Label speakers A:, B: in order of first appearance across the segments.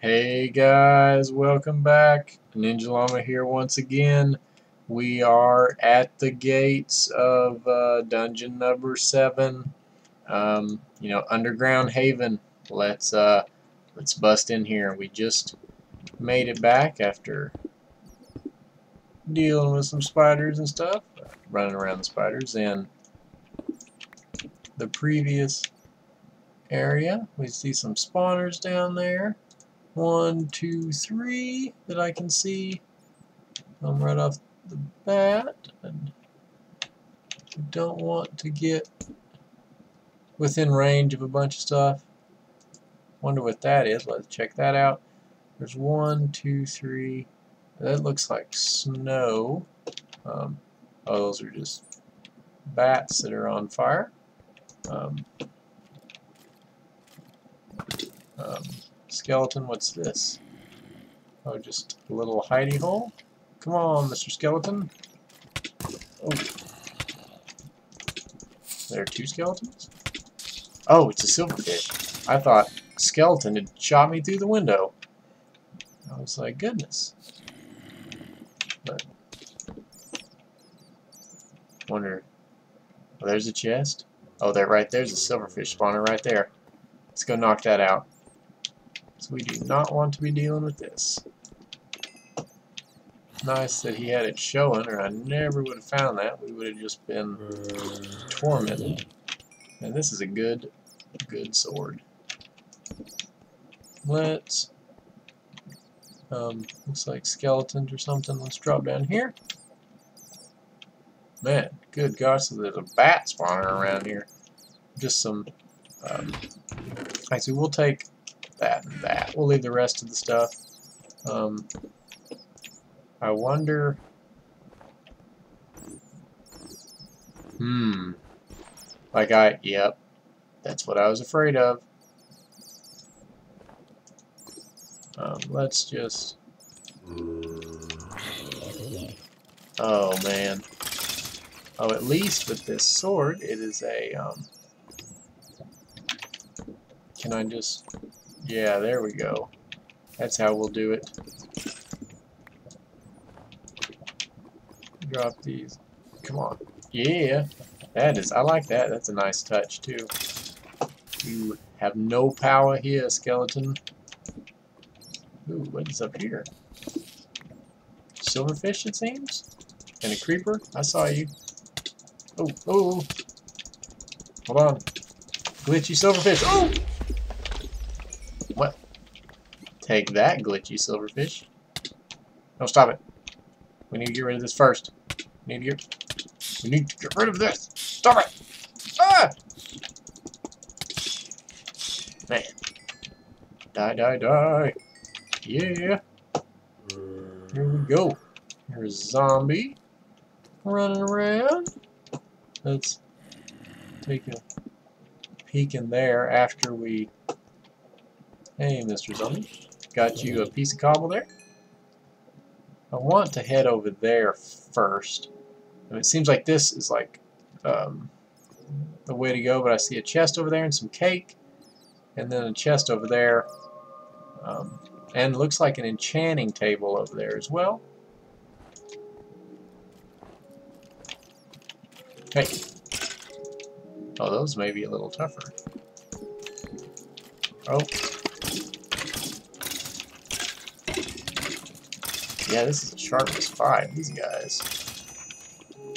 A: Hey guys, welcome back. Ninja Llama here once again. We are at the gates of uh, dungeon number seven. Um, you know, underground haven. Let's uh, let's bust in here. We just made it back after dealing with some spiders and stuff, running around the spiders in the previous area. We see some spawners down there one, two, three that I can see um, right off the bat. And don't want to get within range of a bunch of stuff. Wonder what that is. Let's check that out. There's one, two, three. That looks like snow. Um, oh, those are just bats that are on fire. Um, um, Skeleton, what's this? Oh, just a little hidey hole? Come on, Mr. Skeleton. Oh. There are two skeletons? Oh, it's a silverfish. I thought skeleton had shot me through the window. I was like, goodness. But, wonder, oh, there's a chest. Oh, there, right there's a silverfish spawner right there. Let's go knock that out. We do not want to be dealing with this. Nice that he had it showing, or I never would have found that. We would have just been tormented. And this is a good, good sword. Let's, um, looks like skeletons or something. Let's drop down here. Man, good gosh, so there's a bat spawner around here. Just some, um, actually we'll take that and that. We'll leave the rest of the stuff. Um, I wonder... Hmm. Like I... Yep. That's what I was afraid of. Um, let's just... Oh, man. Oh, at least with this sword, it is a, um... Can I just... Yeah, there we go. That's how we'll do it. Drop these. Come on. Yeah. That is, I like that. That's a nice touch, too. You have no power here, skeleton. Ooh, what is up here? Silverfish, it seems? And a creeper? I saw you. Oh, oh. oh. Hold on. Glitchy silverfish. Oh! Take that, glitchy silverfish. No, stop it. We need to get rid of this first. We need to get, we need to get rid of this. Stop it! Ah! Man. Die, die, die. Yeah. Here we go. Here's a zombie running around. Let's take a peek in there after we Hey, Mr. Zombie. Got you a piece of cobble there? I want to head over there first. It seems like this is like um, the way to go, but I see a chest over there and some cake. And then a chest over there. Um, and looks like an enchanting table over there as well. Hey. Oh, those may be a little tougher. Oh. Yeah, this is a sharpness 5. These guys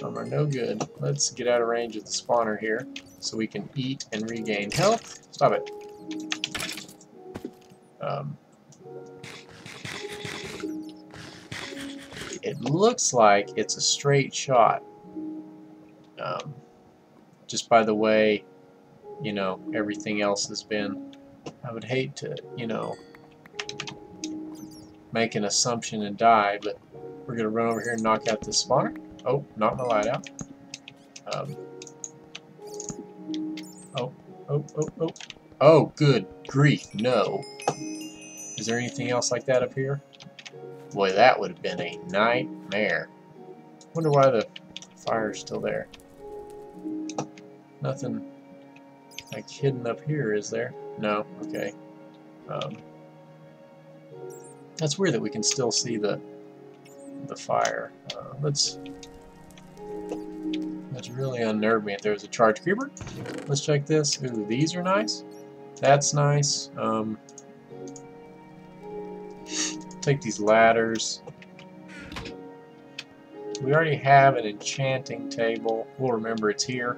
A: um, are no good. Let's get out of range of the spawner here so we can eat and regain health. Stop it. Um, it looks like it's a straight shot. Um, just by the way, you know, everything else has been. I would hate to, you know, make an assumption and die, but we're going to run over here and knock out this spawner. Oh, knock my light out. Um, oh, oh, oh, oh. Oh, good grief, no. Is there anything else like that up here? Boy, that would have been a nightmare. wonder why the fire's still there. Nothing like hidden up here, is there? No, okay. Um, That's weird that we can still see the the fire. Uh, let's that's really unnerved me. If there was a charge creeper, let's check this. Ooh, these are nice. That's nice. Um, take these ladders. We already have an enchanting table. We'll remember it's here,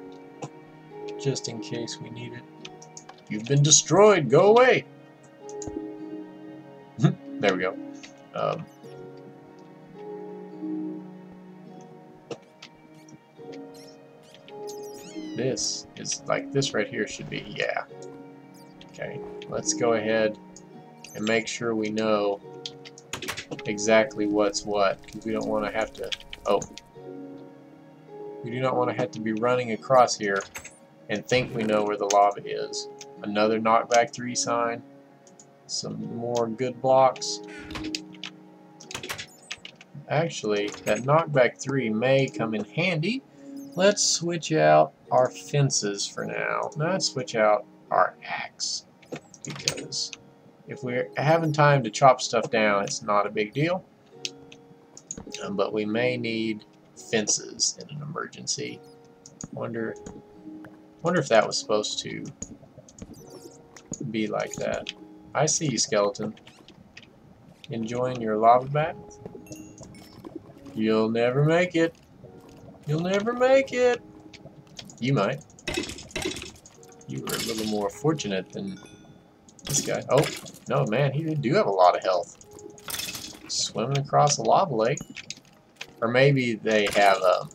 A: just in case we need it. You've been destroyed. Go away. There we go. Um, this is like this right here should be yeah. Okay let's go ahead and make sure we know exactly what's what because we don't want to have to oh. We do not want to have to be running across here and think we know where the lava is. Another knockback 3 sign some more good blocks actually that knockback 3 may come in handy let's switch out our fences for now. Let's switch out our axe because if we're having time to chop stuff down, it's not a big deal. Um, but we may need fences in an emergency. Wonder, wonder if that was supposed to be like that. I see you, skeleton. Enjoying your lava bath? You'll never make it. You'll never make it. You might. You were a little more fortunate than this guy. Oh, no, man, he do have a lot of health. Swimming across a lava lake. Or maybe they have a um,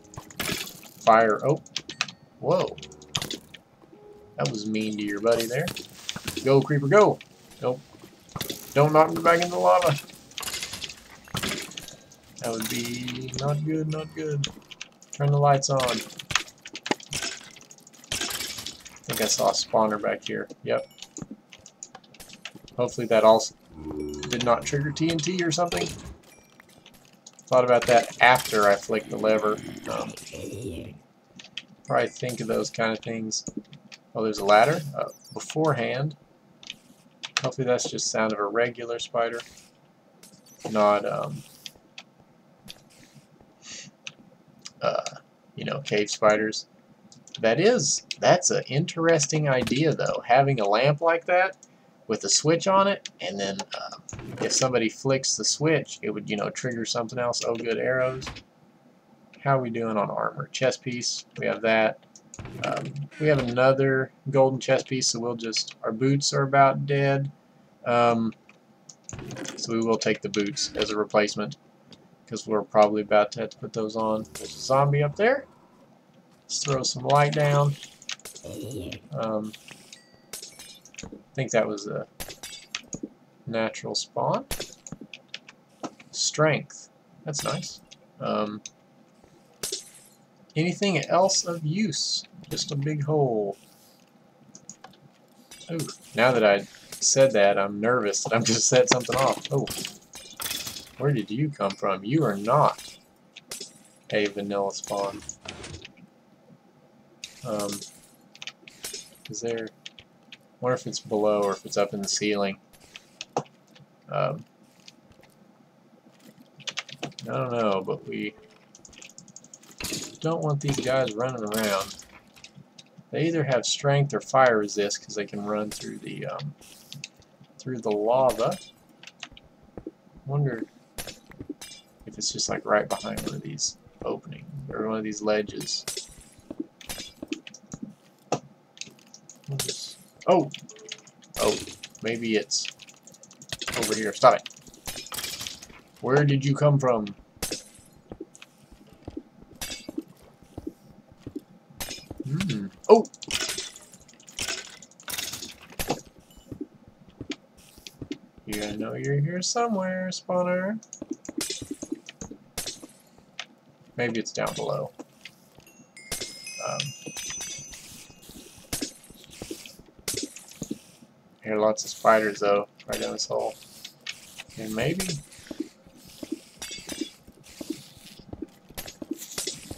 A: fire. Oh, whoa. That was mean to your buddy there. Go, creeper, go. Nope. Don't knock me back into the lava. That would be not good, not good. Turn the lights on I think I saw a spawner back here. Yep. Hopefully that also did not trigger TNT or something. Thought about that after I flicked the lever. Um, probably think of those kind of things. Oh, there's a ladder. Uh, beforehand, hopefully that's just sound of a regular spider, not, um, uh, you know, cave spiders. That is, that's an interesting idea though. Having a lamp like that with a switch on it, and then uh, if somebody flicks the switch, it would, you know, trigger something else. Oh, good arrows. How are we doing on armor? Chest piece, we have that. Um, we have another golden chest piece, so we'll just, our boots are about dead. Um, so we will take the boots as a replacement because we're probably about to have to put those on. There's a zombie up there. Let's throw some light down. Um, I think that was a natural spawn. Strength. That's nice. Um, anything else of use? Just a big hole. Ooh, now that I said that, I'm nervous that I'm just set something off. Oh, where did you come from? You are not a vanilla spawn. Um, is there... I wonder if it's below or if it's up in the ceiling. Um, I don't know, but we don't want these guys running around. They either have strength or fire resist because they can run through the um, through the lava. Wonder if it's just like right behind one of these openings or one of these ledges. Oh! Oh, maybe it's over here. Stop it. Where did you come from? Hmm. Oh! Yeah, I know you're here somewhere, spawner. Maybe it's down below. Um, hear lots of spiders though, right down this hole. And maybe...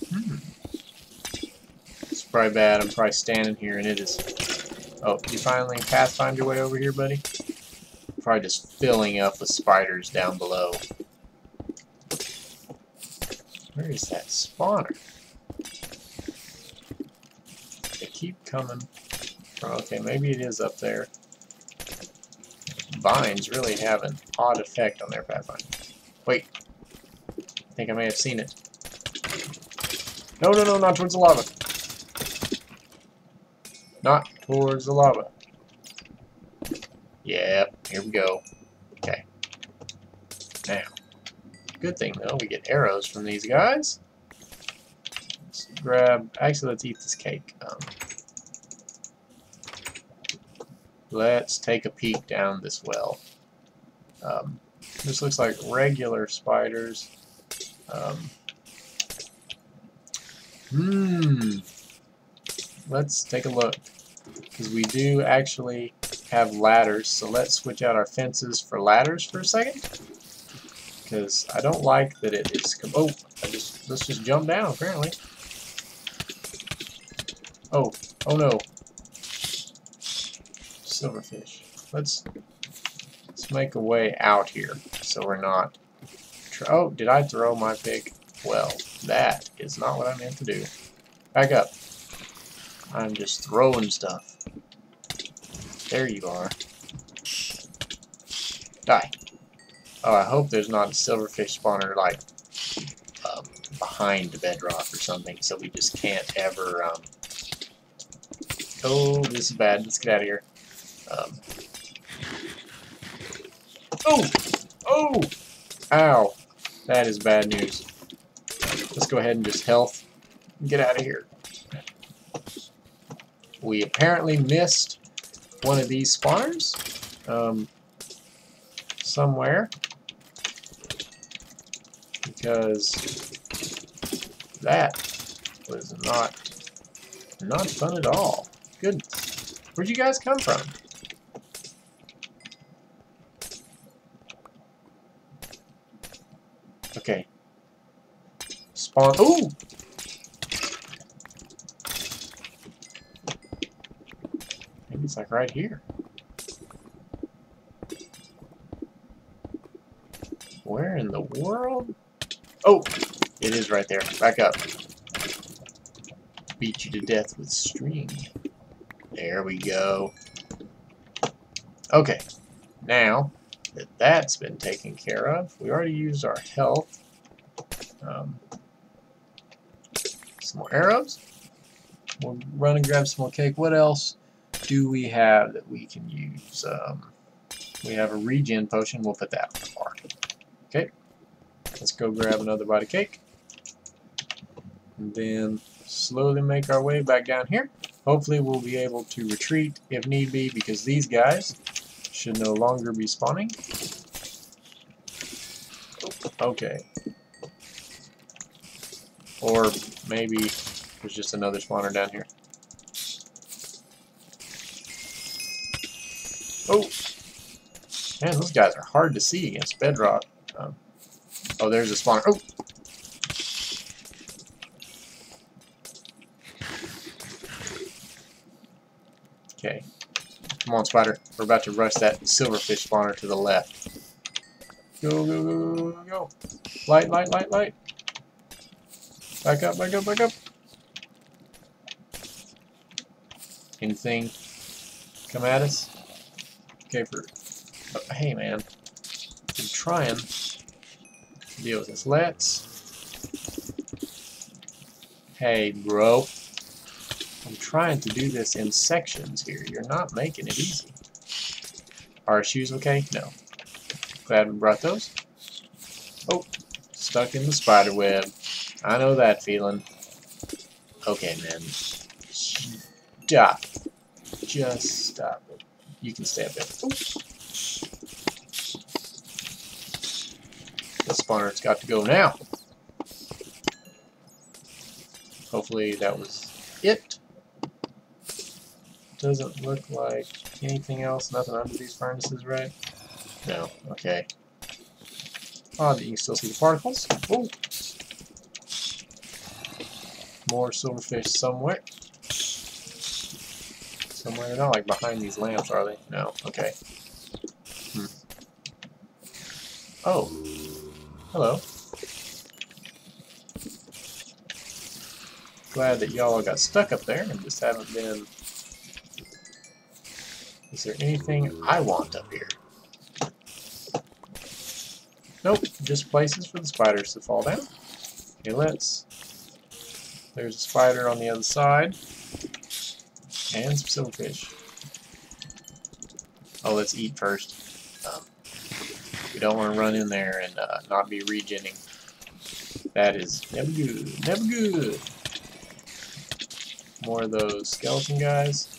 A: Hmm. It's probably bad. I'm probably standing here and it is... Oh, you finally pathfind your way over here, buddy? Probably just filling up with spiders down below. Where is that spawner? They keep coming. Oh, okay, maybe it is up there. Vines really have an odd effect on their Pathfinder. Wait. I think I may have seen it. No, no, no, not towards the lava. Not towards the lava. Yep, here we go. Okay. Now, good thing though, we get arrows from these guys. Let's grab, actually let's eat this cake. Um, let's take a peek down this well. Um, this looks like regular spiders. Um, hmm. Let's take a look. Because we do actually have ladders, so let's switch out our fences for ladders for a second. Because I don't like that it is... Oh, I just let's just jump down, apparently. Oh, oh no. Silverfish. Let's, let's make a way out here, so we're not... Oh, did I throw my pig? Well, that is not what I meant to do. Back up. I'm just throwing stuff. There you are. Die. Oh, I hope there's not a silverfish spawner, like, um, behind the bedrock or something, so we just can't ever, um... Oh, this is bad. Let's get out of here. Um... Oh! Oh! Ow. That is bad news. Let's go ahead and just health. Get out of here. We apparently missed one of these spawners um, somewhere because that was not not fun at all. Goodness. Where'd you guys come from? Okay. Spawn. Ooh! It's like right here. Where in the world? Oh! It is right there. Back up. Beat you to death with string. There we go. Okay. Now that that's been taken care of, we already used our health. Um, some more arrows. We'll run and grab some more cake. What else do we have that we can use? Um, we have a regen potion. We'll put that on the bar. Okay. Let's go grab another bite of cake. And then slowly make our way back down here. Hopefully we'll be able to retreat if need be because these guys should no longer be spawning. Okay. Or maybe there's just another spawner down here. Oh! Man, those guys are hard to see against bedrock. Um, oh, there's a spawner. Oh! Okay. Come on, spider. We're about to rush that silverfish spawner to the left. Go, go, go, go, go. Light, light, light, light. Back up, back up, back up. Anything come at us? Okay, for... Uh, hey, man. I'm trying to deal with this. Let's... Hey, bro. I'm trying to do this in sections here. You're not making it easy. Are shoes okay? No. Glad we brought those. Oh, stuck in the spider web. I know that feeling. Okay, man. Stop. Just stop it. You can stay up there. Ooh. The spawner's got to go now. Hopefully that was it. Doesn't look like anything else. Nothing under these furnaces, right? No. Okay. Oh, you can still see the particles. Oh, more silverfish somewhere. Somewhere, they're not like behind these lamps, are they? No, okay. Hmm. Oh. Hello. Glad that y'all got stuck up there and just haven't been... Is there anything I want up here? Nope, just places for the spiders to fall down. Okay, let's... There's a spider on the other side. And some silverfish. Oh, let's eat first. We don't want to run in there and uh, not be regenning. That is never good. Never good. More of those skeleton guys.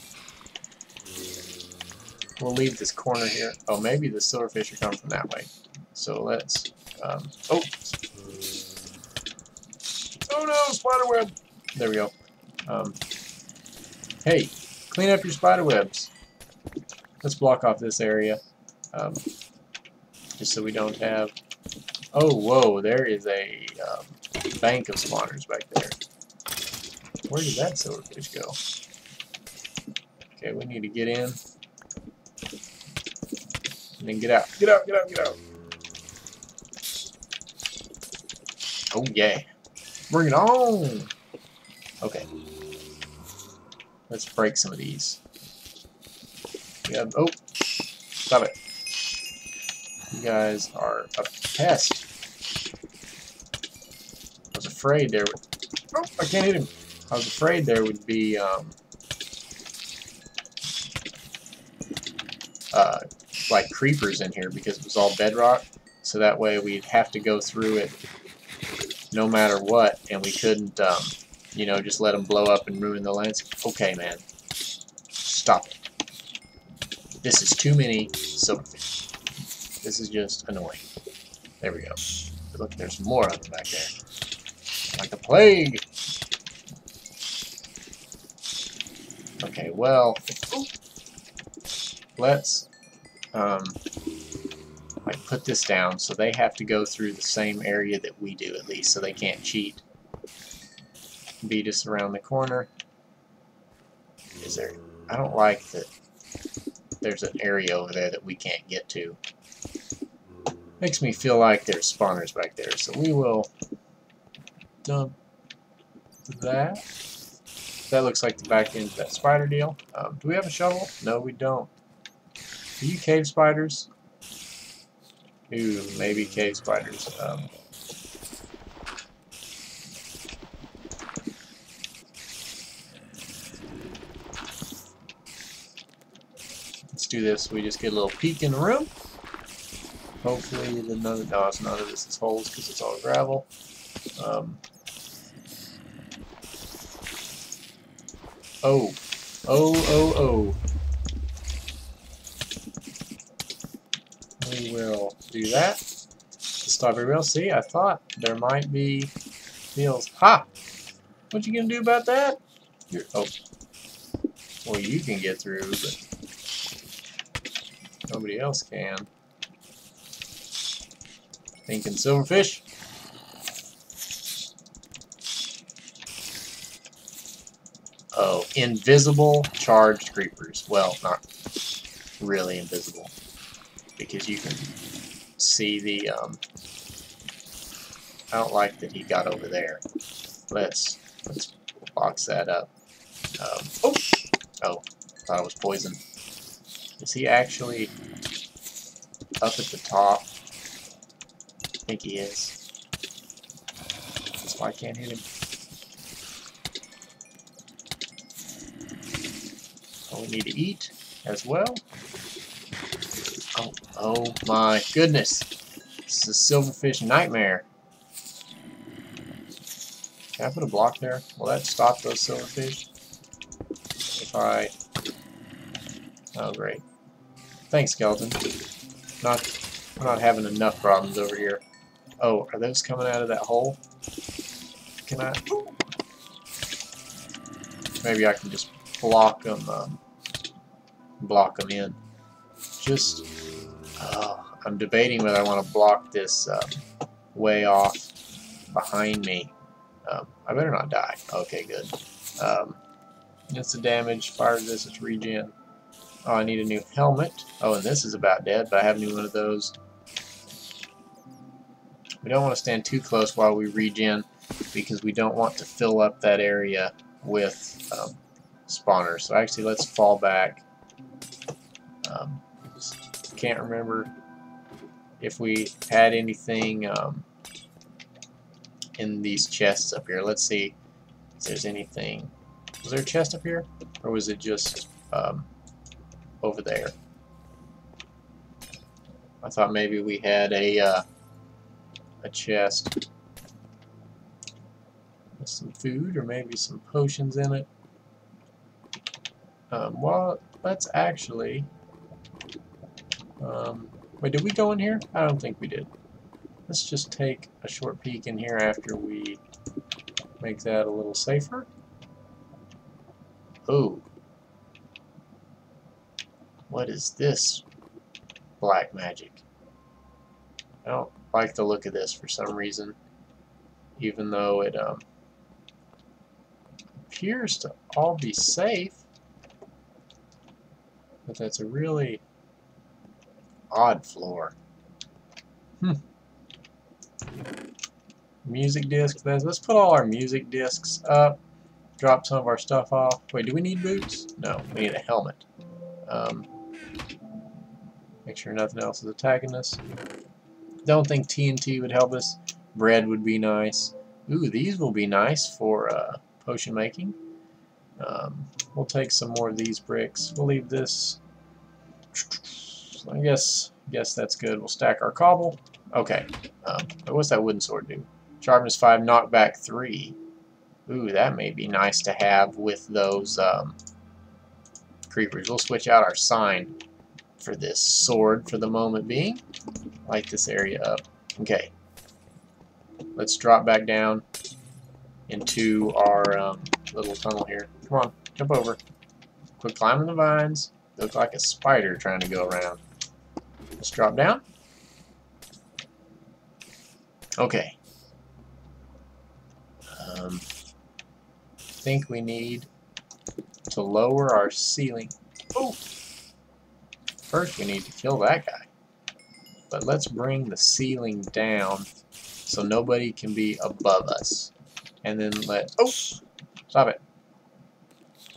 A: We'll leave this corner here. Oh, maybe the silverfish are coming from that way. So let's... Um, oh! Oh no, spider web! There we go. Um, hey, clean up your spider webs. Let's block off this area. Um, just so we don't have... Oh, whoa, there is a um, bank of spawners back there. Where did that silverfish go? Okay, we need to get in. And then get out. Get out, get out, get out. Oh, yeah. Bring it on! Okay. Let's break some of these. Yeah, oh! Stop it. Guys are a pest. I was afraid there would... Oh, I can't hit him. I was afraid there would be, um... Uh, like creepers in here because it was all bedrock. So that way we'd have to go through it no matter what, and we couldn't, um, you know, just let them blow up and ruin the landscape. Okay, man. Stop it. This is too many silverfish. This is just annoying. There we go. Look, there's more of them back there. Like a plague! Okay, well, let's um, put this down so they have to go through the same area that we do at least so they can't cheat. Beat us around the corner. Is there... I don't like that there's an area over there that we can't get to. Makes me feel like there's spawners back there, so we will dump that. That looks like the back end of that spider deal. Um, do we have a shovel? No, we don't. Are you cave spiders? Ooh, maybe cave spiders. Um, let's do this. We just get a little peek in the room. Hopefully, the none no, none of this is holes because it's all gravel. Um, oh, oh, oh, oh. we will do that. The strawberry wheel. See, I thought there might be deals. Ha! What you gonna do about that? You're, oh. Well, you can get through, but nobody else can. Thinking silverfish. Oh, invisible charged creepers. Well, not really invisible because you can see the, um, I don't like that he got over there. Let's, let's box that up. Um, oh, oh, thought it was poison. Is he actually up at the top? I think he is. That's why I can't hit him. Oh, we need to eat as well. Oh, oh my goodness. This is a silverfish nightmare. Can I put a block there? Will that stop those silverfish? If I... Oh, great. Thanks, skeleton. Not, I'm not having enough problems over here. Oh, are those coming out of that hole? Can I... Maybe I can just block them, um, block them in. Just Oh, I'm debating whether I want to block this um, way off behind me. Um, I better not die. Okay, good. Um, it's the damage, fire resistance, regen. Oh, I need a new helmet. Oh, and this is about dead, but I have new one of those. We don't want to stand too close while we regen because we don't want to fill up that area with um, spawners. So actually, let's fall back. Um, can't remember if we had anything um, in these chests up here. Let's see if there's anything. Was there a chest up here? Or was it just um, over there? I thought maybe we had a uh, a chest with some food or maybe some potions in it. Um, well, let's actually um, wait, did we go in here? I don't think we did. Let's just take a short peek in here after we make that a little safer. Oh. What is this black magic? I don't like the look of this for some reason, even though it um, appears to all be safe. But that's a really odd floor. Hmm. Music discs. Let's put all our music discs up. Drop some of our stuff off. Wait, do we need boots? No, we need a helmet. Um, make sure nothing else is attacking us. Don't think TNT would help us. Bread would be nice. Ooh, these will be nice for uh, potion making. Um, we'll take some more of these bricks. We'll leave this I guess guess that's good. We'll stack our cobble. Okay. Um, what's that wooden sword do? Sharpness 5, knockback 3. Ooh, that may be nice to have with those um, creepers. We'll switch out our sign for this sword for the moment being. Light this area up. Okay. Let's drop back down into our um, little tunnel here. Come on, jump over. Quit climbing the vines. Look like a spider trying to go around. Let's drop down. Okay. Um, I think we need to lower our ceiling. Oh! First we need to kill that guy. But let's bring the ceiling down so nobody can be above us. And then let... Oh! Stop it.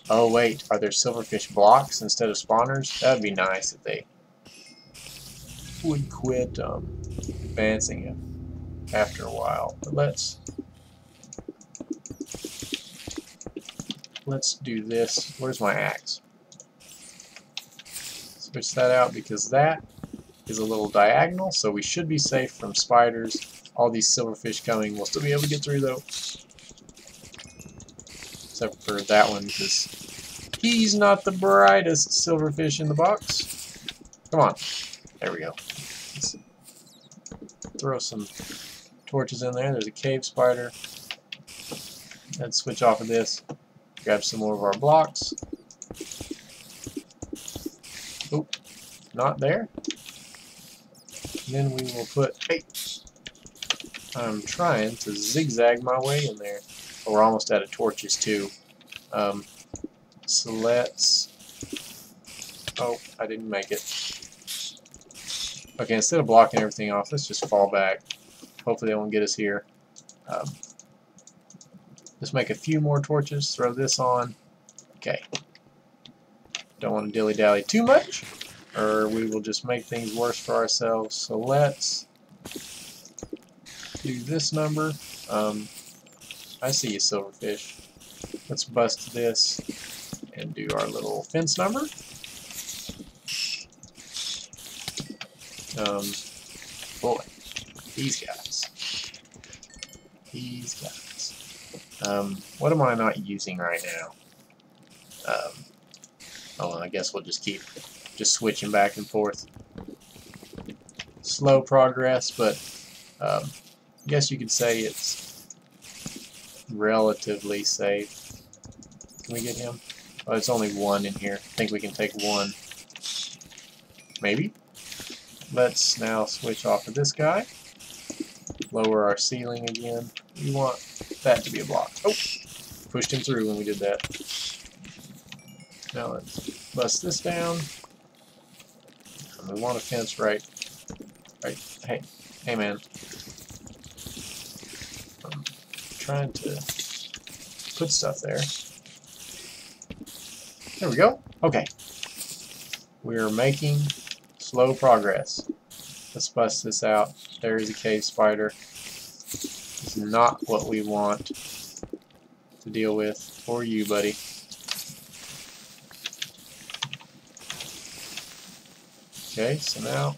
A: Oh wait, are there silverfish blocks instead of spawners? That would be nice if they would quit um, advancing it after a while. But let's let's do this. Where's my axe? Switch that out because that is a little diagonal, so we should be safe from spiders. All these silverfish coming, we'll still be able to get through though. Except for that one, because he's not the brightest silverfish in the box. Come on. There we go. Let's throw some torches in there. There's a cave spider. Let's switch off of this. Grab some more of our blocks. Not there. then we will put, hey, I'm trying to zigzag my way in there. Oh, we're almost out of torches too. Um, so let's, oh, I didn't make it. Okay, instead of blocking everything off, let's just fall back. Hopefully they won't get us here. Um, let's make a few more torches, throw this on. Okay. Don't want to dilly-dally too much, or we will just make things worse for ourselves. So let's do this number. Um, I see you, silverfish. Let's bust this and do our little fence number. Um, boy, these guys. These guys. Um, what am I not using right now? Um, oh, I guess we'll just keep just switching back and forth. Slow progress, but um, I guess you could say it's relatively safe. Can we get him? Oh, it's only one in here. I think we can take one. Maybe? Let's now switch off of this guy. Lower our ceiling again. We want that to be a block. Oh! Pushed him through when we did that. Now let's bust this down. And we want a fence right, right, hey, hey man. trying to put stuff there. There we go. Okay. We're making slow progress. Let's bust this out. There is a cave spider. It's not what we want to deal with for you, buddy. Okay, so now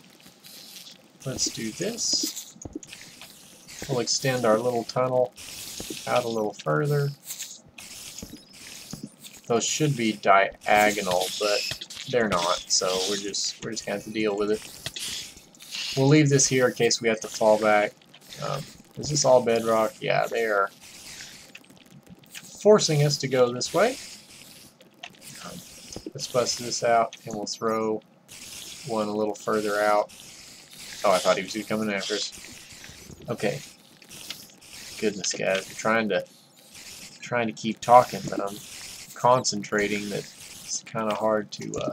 A: let's do this. We'll extend our little tunnel out a little further. Those should be diagonal, but they're not, so we're just we're just gonna have to deal with it. We'll leave this here in case we have to fall back. Um, is this all bedrock? Yeah, they are forcing us to go this way. Um, let's bust this out, and we'll throw one a little further out. Oh, I thought he was coming after us. Okay. Goodness, guys, we're trying to trying to keep talking, but I'm concentrating that it's kind of hard to uh,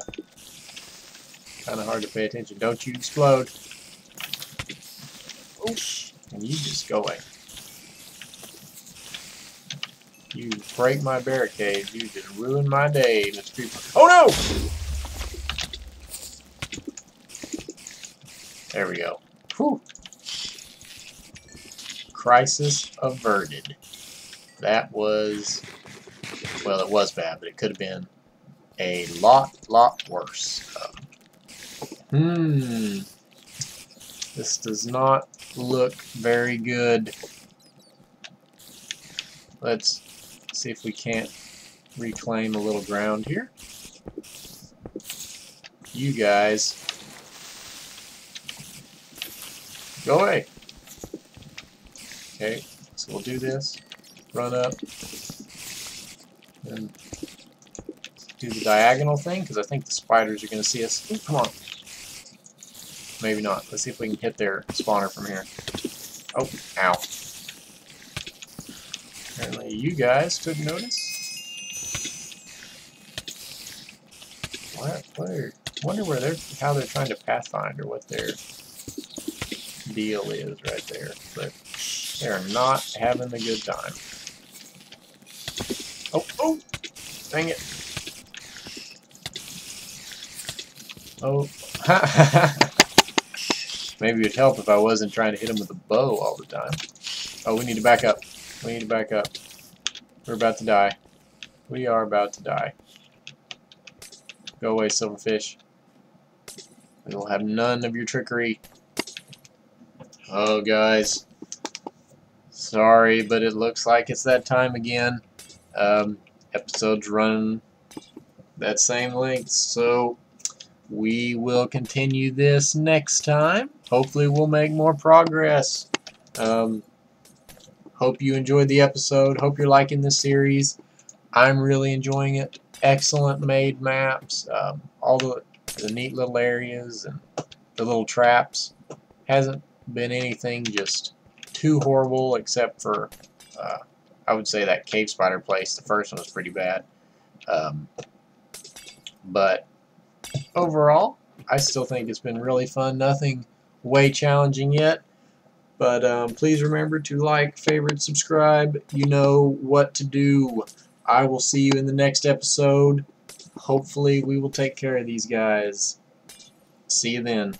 A: kind of hard to pay attention. Don't you explode! Oosh, and you just go away. You break my barricade. You just ruin my day, Mr. Creeper. Oh no! There we go. Whew. Crisis averted. That was, well, it was bad, but it could have been a lot, lot worse. hmm. This does not look very good. Let's see if we can't reclaim a little ground here. You guys Go away. Okay, so we'll do this. Run up. And do the diagonal thing, because I think the spiders are going to see us. Ooh, come on. Maybe not. Let's see if we can hit their spawner from here. Oh, ow. Apparently you guys took notice. What? Where? Wonder where they're, how they're trying to pathfind or what they're deal is right there. But they're not having a good time. Oh, oh! Dang it. Oh. Maybe it'd help if I wasn't trying to hit him with a bow all the time. Oh, we need to back up. We need to back up. We're about to die. We are about to die. Go away, silverfish. We will have none of your trickery. Oh, guys. Sorry, but it looks like it's that time again. Um, episode's running that same length, so we will continue this next time. Hopefully we'll make more progress. Um, hope you enjoyed the episode. Hope you're liking this series. I'm really enjoying it. Excellent made maps. Um, all the, the neat little areas and the little traps. Hasn't been anything just too horrible except for uh, I would say that cave spider place. The first one was pretty bad. Um, but overall, I still think it's been really fun. Nothing way challenging yet. But um, please remember to like, favorite, subscribe. You know what to do. I will see you in the next episode. Hopefully we will take care of these guys. See you then.